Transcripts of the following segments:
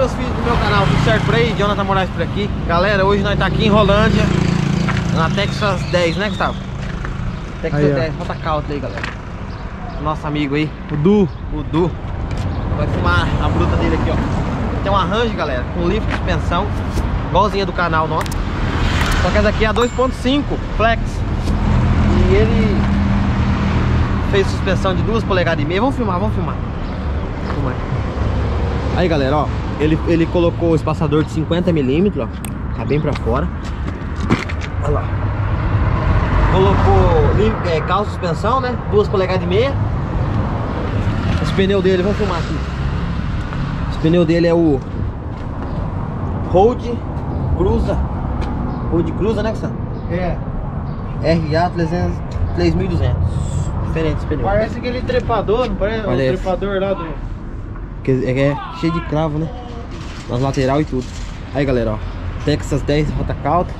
meus filhos do meu canal, tudo certo por aí? Jonathan Moraes por aqui. Galera, hoje nós tá aqui em Rolândia Na Texas 10, né Gustavo? Texas Aí, ó. 10, Rota Country aí galera. Nosso amigo aí, O Du. o Du. Vai filmar a bruta dele aqui, ó. Tem um arranjo, galera, com lift de suspensão Igualzinha do canal nosso. Só que essa aqui é a 2.5 Flex. E ele Fez suspensão de 2 polegadas e meia. Vamos filmar, vamos filmar. Vamos filmar. Aí galera, ó ele, ele colocou o espaçador de 50mm, ó Tá bem pra fora Olha lá Colocou é, calça suspensão, né? 2 polegadas e meia Esse pneu dele, vamos filmar aqui Esse pneu dele é o Road Cruza Road Cruza, né, Gustavo? É. RA 300, 3200 Diferente esse pneu Parece aquele trepador, não parece? Parece. O trepador lá do. É, é cheio de cravo, né? Nas lateral e tudo. Aí, galera, ó. Texas 10 Rota Calta.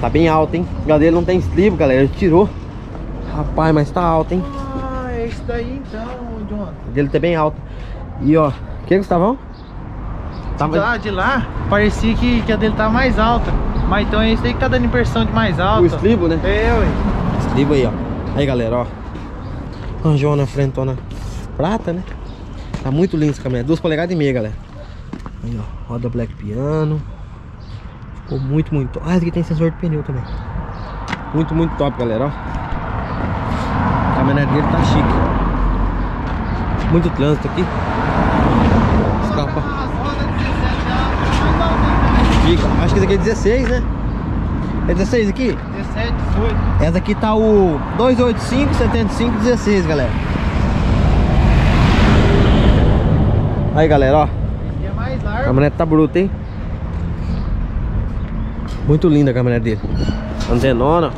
Tá bem alto, hein? O dele não tem estribo, galera. Ele tirou. Rapaz, mas tá alto, hein? Ah, é esse daí então, John. O dele tá bem alto. E, ó. Que, Gustavão? Tá De lá, de lá, parecia que, que a dele tá mais alta. Mas então é esse aí que tá dando impressão de mais alta. o estribo, né? É, ué. Estribo aí, ó. Aí, galera, ó. Ranjona, frentona prata, né? Tá muito lindo essa caminhonete. Duas polegadas e meia, galera. Aí, ó. Roda black piano. Ficou muito, muito. Ah, esse aqui tem sensor de pneu também. Muito, muito top, galera, ó. A caminhonete dele tá chique. Muito trânsito aqui. Escapa. Fica. Acho que esse aqui é 16, né? É 16 aqui? 17, 18. Essa aqui tá o 285 75 16, galera. Aí, galera, ó. A caminhonete tá bruta, hein? Muito linda a caminhonete dele. Antenona.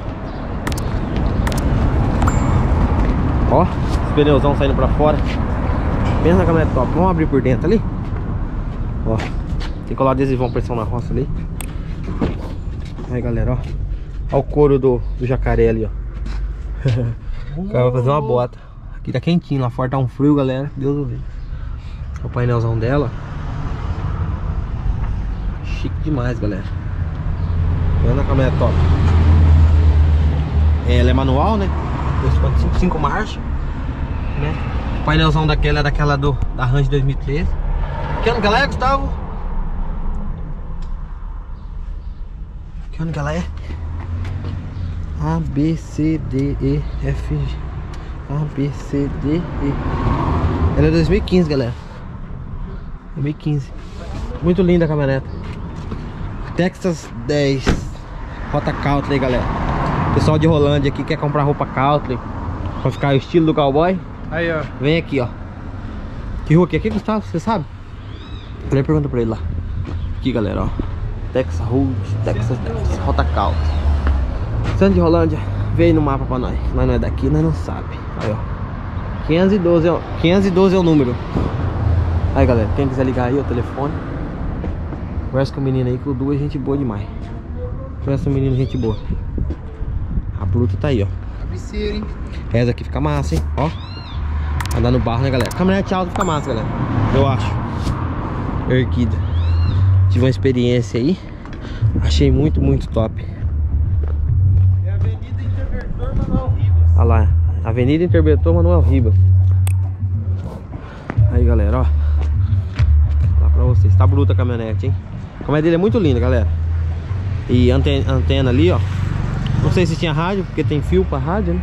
Ó, os pneuzão saindo pra fora. Pensa na caminhonete top. Vamos abrir por dentro ali. Ó, tem que colar adesivão pressão na roça ali. Aí, galera, ó. Ó o couro do, do jacaré ali, ó. O cara vai fazer uma bota. Aqui tá quentinho, lá fora tá um frio, galera. Deus o livre. O painelzão dela. Chique demais, galera. Vendo a caminhonete top. É, Ela é manual, né? 2.5, 5 marchas. Né? O painelzão daquela é daquela do, da Range 2013. Que ano que ela é, Gustavo? Que ano que ela é? A, B, C, D, E, F, G. A, B, C, D, E. Ela é 2015, galera. 2015. Muito linda a caminhonete. Texas 10. Rota Country, galera. Pessoal de Rolândia aqui quer comprar roupa Country. Pra ficar o estilo do cowboy. Aí, ó. Vem aqui, ó. Que rua que é aqui, Gustavo? Você sabe? Falei, pergunta pra ele lá. Aqui, galera, ó. Texas Road, Texas 10. Rota Country. Santo de Rolândia. Vê aí no mapa pra nós. Nós não é daqui, nós não sabe. Aí, ó. 512 é o, 512 é o número. Aí, galera, quem quiser ligar aí o telefone. Conversa com o menino aí, que o Du é gente boa demais. Com o menino, gente boa. A bruta tá aí, ó. Cabeceira, hein? Essa aqui fica massa, hein? Ó. Andar no barro, né, galera? Caminhonete alta fica massa, galera. Eu acho. Erguida. Tive uma experiência aí. Achei muito, muito top. É a Avenida Interventor Manuel Ribas. Olha lá. Avenida Interventor Manuel Ribas. Aí, galera, ó. Lá pra vocês. Tá bruta a caminhonete, hein? A caminhonete dele é muito linda, galera. E antena, antena ali, ó. Não sei se tinha rádio, porque tem fio pra rádio, né?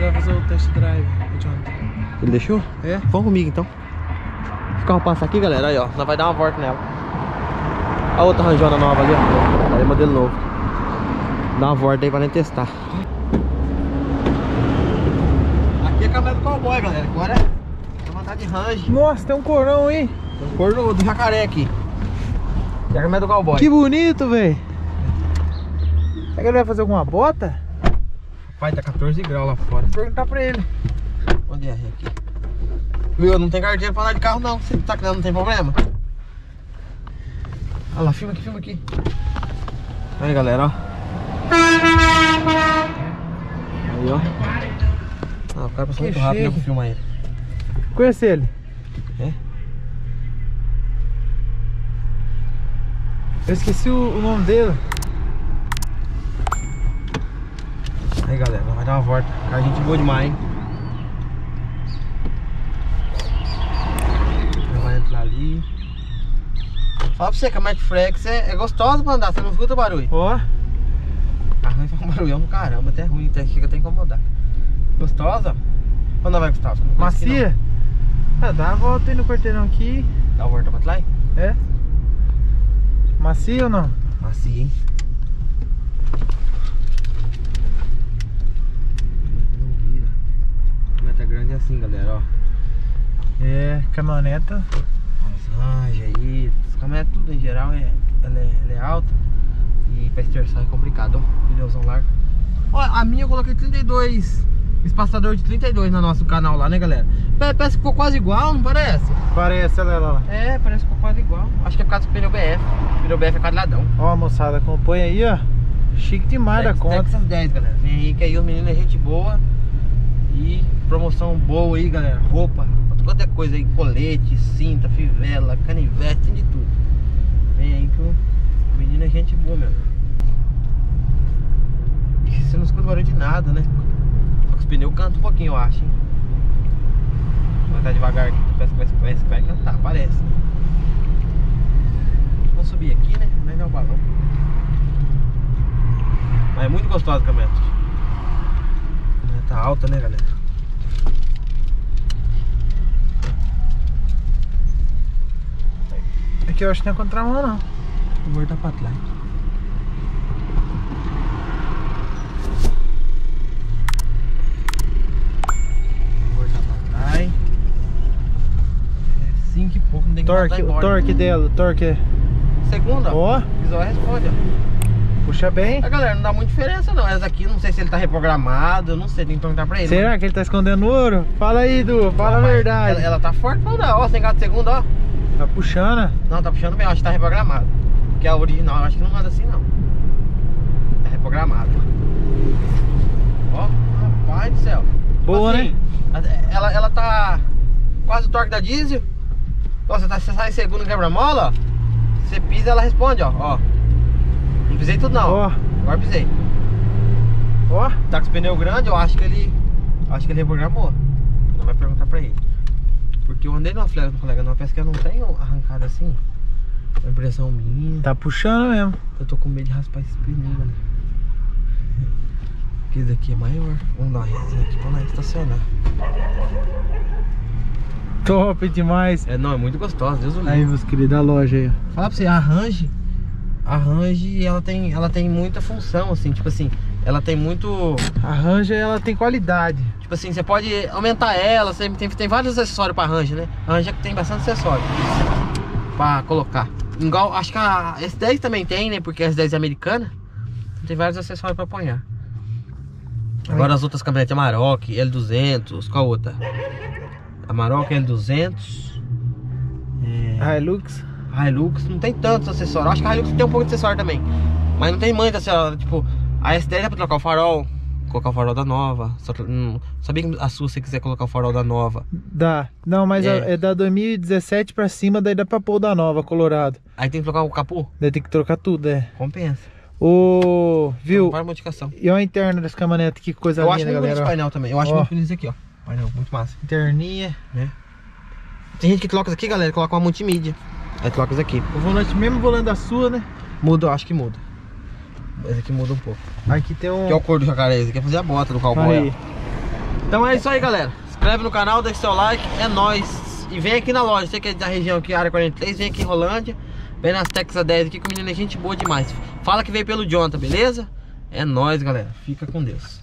Lá fazer o test drive. Ele deixou? É? Vamos comigo então. O carro passa aqui, galera. Aí, ó. Nós vai dar uma volta nela. A outra ranjona nova ali, ó. Ali, modelo novo. Dá uma volta aí pra nós testar. Aqui é a câmera do cowboy, galera. Agora é mandar de range. Nossa, tem um corão aí. Tem um cor do, do jacaré aqui. E a do cowboy. Que bonito, velho. Será que ele vai fazer alguma bota? Pai, tá 14 graus lá fora. Vou perguntar pra ele. Onde é aqui? Viu, não tem carteira pra andar de carro não. Você tá que não tem problema? Olha lá, filma aqui, filma aqui. Aí, galera, ó. Aí, ó. Ah, o cara passou Que muito rápido, né, chique. pra filmar ele. Conhece ele? Eu esqueci o, o nome dele. Aí galera, vai dar uma volta. Cara, gente boa demais, hein? Vai entrar ali. Fala pra você que a Mac Flex é, é gostosa pra andar, você não escuta barulho. Ó, A ruim faz um barulhão do caramba, até ruim, até chega até incomodar. Gostosa? Ou não vai gostar? macia. Ah, dá uma volta aí no quarteirão aqui. Dá uma volta pra trás? É? Macia ou não? Macia, hein? Não vira. Meta grande é assim, galera, ó. É, caminhoneta. As ranjas aí, as caminhonetas tudo em geral é, ela é, ela é alta e pra esterçar é complicado, ó, pneuzão largo. Ó, a minha eu coloquei 32, espaçador de 32 no nosso canal lá, né galera? Pa- Parece que ficou quase igual, não parece? Parece, olha lá. É, parece que ficou quase igual. Acho que é por causa do pneu BF, o pneu BF é quadradão. Ó, moçada, acompanha aí, ó. Chique demais da Tex- conta. Texas 10, galera. Vem aí que aí os meninos é gente boa e promoção boa aí, galera. Roupa, qualquer coisa aí, colete, cinta, fivela, canivete, tem de tudo. Vem aí que o menino é gente boa mesmo. E você não escuta barulho de nada, né? Os pneus cantam um pouquinho, eu acho, hein? Vai estar devagar aqui, parece que vai, parece que vai cantar, parece. Vamos subir aqui, né? Vai ver o balão. Mas é muito gostosa a caminhonete. Caminhonete tá alta, né, galera? Aqui eu acho que não é contramão, não. Vou voltar pra trás. Vou voltar pra trás. É 5 e pouco, não tem que Torque, o torque dela, o torque é. Segunda, ó. Visual responde, ó. puxa bem. Ah, galera, não dá muita diferença não. Essa aqui, não sei se ele tá reprogramado, não sei, tem que perguntar pra ele. Será que ele tá escondendo ouro? Fala aí, Du, fala a verdade. Ela, ela tá forte não dá, ó, sem gato segunda, ó. Tá puxando. Não, tá puxando bem, acho que tá reprogramado. Que a original, eu acho que não anda assim não. Tá reprogramado. Ó, rapaz do céu. Tipo Boa, né? Ela, ela tá quase o torque da diesel. Você, tá, você sai em segundo quebra-mola. Você pisa ela responde, ó. ó. Não pisei tudo não. Ó. Agora pisei. Ó, Tá com os pneus grandes, eu acho que ele. Acho que ele reprogramou. Não vai perguntar pra ele. Porque eu andei numa flega do colega não, parece que eu não tenho arrancado assim. É impressão minha. tá puxando mesmo. Eu tô com medo de raspar esse pneu, galera. Porque esse daqui é maior. Vamos dar uma resinha aqui pra nós estacionar. Top demais. É, não, é muito gostosa, Deus o livre. Aí, meus queridos, a loja aí. Fala pra você, arranje. Arranje, ela tem, ela tem muita função, assim, tipo assim, ela tem muito. A Ranger, ela tem qualidade. Tipo assim, você pode aumentar ela, você tem, tem vários acessórios pra Ranger, né? A Ranger tem bastante acessório pra colocar. Igual, acho que a S10 também tem, né? Porque a S10 é americana. Tem vários acessórios pra apanhar. Agora as outras caminhonetes, Maroc, L200, qual outra? A Maroc L200, Hilux. Hilux, não tem tantos acessórios. Acho que a Hilux tem um pouco de acessório também. Mas não tem muito acessório. Tipo, a S10 é pra trocar o farol, colocar o farol da nova. Só, hum, sabia que a sua, se você quiser colocar o farol da nova. Dá. Não, mas É. é, é da 2017 pra cima, daí dá pra pôr da nova, Colorado. Aí tem que trocar o capô? Daí tem que trocar tudo, é. Compensa. O. Viu? Para modificação. E a interna dessa caminhonete, que coisa eu acho linda, muito bonito esse galera. painel também. Eu acho Ó. muito bonito isso aqui, ó. Painel, muito massa. Interninha. Tem gente que troca isso aqui, galera, coloca uma multimídia. Aí troca isso aqui. O volante, mesmo volante da sua, né? Muda, eu acho que muda. Esse aqui muda um pouco. Aqui tem um. Que é o cor do jacaré, esse aqui é fazer a bota do cowboy. Então é isso aí, galera. Se inscreve no canal, deixa seu like, é nóis. E vem aqui na loja, você que é da região aqui, área 43, vem aqui em Rolândia. Vem nas Texas 10 aqui, que o menino é gente boa demais. Fala que veio pelo Jonathan, beleza? É nóis, galera. Fica com Deus.